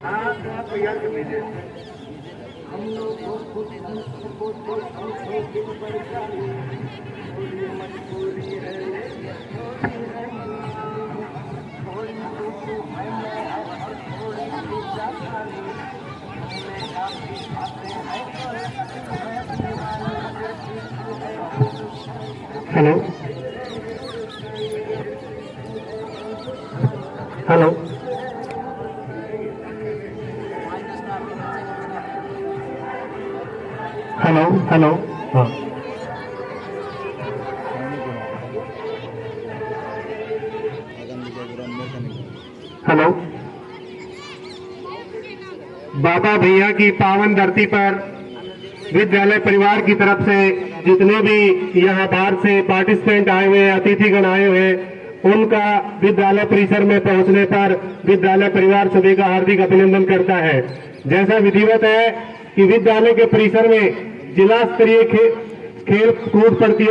आप तैयार कर लीजिए हम लोग को खुद हेलो हेलो हाँ। हेलो बाबा भैया की पावन धरती पर विद्यालय परिवार की तरफ़ से जितने भी यहाँ बाहर से पार्टिसिपेंट आए हुए हैं अतिथिगण आए हुए हैं उनका विद्यालय परिसर में पहुँचने पर विद्यालय परिवार सभी का हार्दिक अभिनंदन करता है। जैसा विधिवत है कि विद्यालय के परिसर में जिला स्तरीय खेल कूद प्रतियोगिता